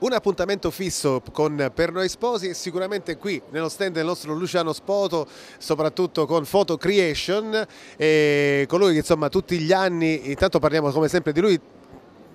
Un appuntamento fisso con Per Noi Sposi sicuramente qui nello stand del nostro Luciano Spoto, soprattutto con Photo Creation, e colui che insomma tutti gli anni, intanto parliamo come sempre di lui,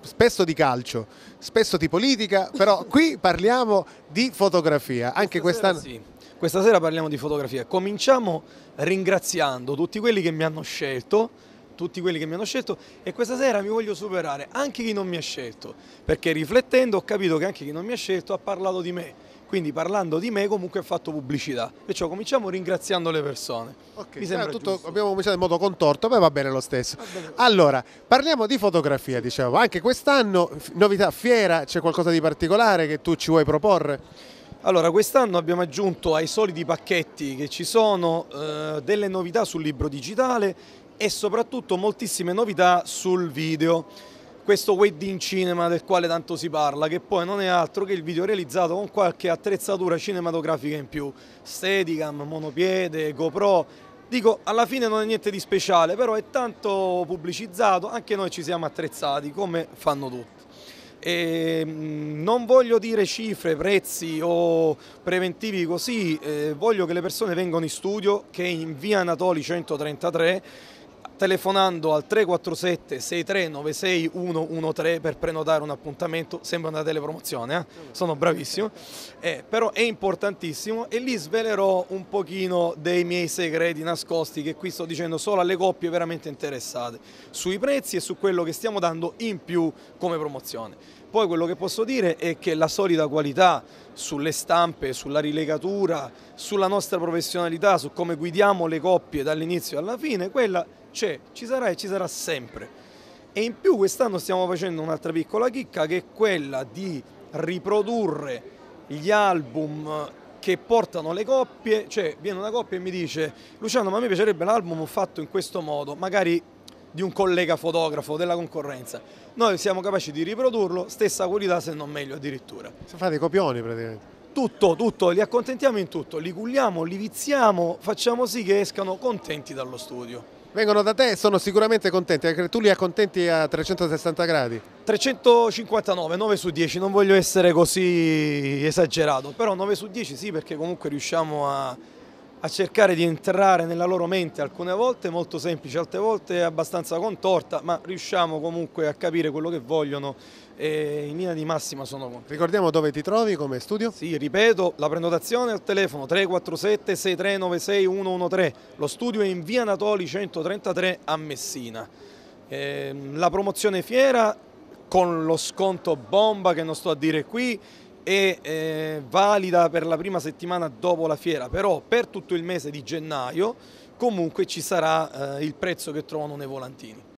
spesso di calcio, spesso di politica, però qui parliamo di fotografia, anche quest'anno... Sì. Questa sera parliamo di fotografia. Cominciamo ringraziando tutti quelli che mi hanno scelto, tutti quelli che mi hanno scelto e questa sera mi voglio superare anche chi non mi ha scelto, perché riflettendo ho capito che anche chi non mi ha scelto ha parlato di me. Quindi parlando di me comunque ha fatto pubblicità. Perciò cominciamo ringraziando le persone. Ok, Mi sembra tutto, abbiamo cominciato in modo contorto, ma va bene lo stesso. Bene. Allora, parliamo di fotografia, diciamo. Anche quest'anno, novità, fiera, c'è qualcosa di particolare che tu ci vuoi proporre? Allora, quest'anno abbiamo aggiunto ai soliti pacchetti che ci sono eh, delle novità sul libro digitale e soprattutto moltissime novità sul video. Questo wedding cinema del quale tanto si parla, che poi non è altro che il video realizzato con qualche attrezzatura cinematografica in più, Steadicam, monopiede, GoPro, Dico, alla fine non è niente di speciale, però è tanto pubblicizzato, anche noi ci siamo attrezzati, come fanno tutti. E mm, non voglio dire cifre, prezzi o preventivi così, eh, voglio che le persone vengano in studio, che è in via Anatoli 133, telefonando al 347 6396 113 per prenotare un appuntamento, sembra una telepromozione, eh? sono bravissimo, eh, però è importantissimo e lì svelerò un pochino dei miei segreti nascosti che qui sto dicendo solo alle coppie veramente interessate, sui prezzi e su quello che stiamo dando in più come promozione. Poi quello che posso dire è che la solida qualità sulle stampe, sulla rilegatura, sulla nostra professionalità, su come guidiamo le coppie dall'inizio alla fine, quella c'è, ci sarà e ci sarà sempre. E in più quest'anno stiamo facendo un'altra piccola chicca che è quella di riprodurre gli album che portano le coppie, cioè viene una coppia e mi dice Luciano ma mi piacerebbe l'album fatto in questo modo, magari di un collega fotografo della concorrenza. Noi siamo capaci di riprodurlo, stessa qualità se non meglio addirittura. Se fate copioni praticamente. Tutto, tutto, li accontentiamo in tutto, li culliamo, li viziamo, facciamo sì che escano contenti dallo studio vengono da te e sono sicuramente contenti, perché tu li accontenti a 360 gradi. 359, 9 su 10, non voglio essere così esagerato, però 9 su 10 sì perché comunque riusciamo a, a cercare di entrare nella loro mente, alcune volte molto semplice, altre volte abbastanza contorta, ma riusciamo comunque a capire quello che vogliono e in linea di massima sono contento. Ricordiamo dove ti trovi come studio? Sì, ripeto, la prenotazione al telefono 347 6396 113, lo studio è in via Natoli 133 a Messina. Eh, la promozione fiera con lo sconto bomba che non sto a dire qui è eh, valida per la prima settimana dopo la fiera, però per tutto il mese di gennaio comunque ci sarà eh, il prezzo che trovano nei volantini.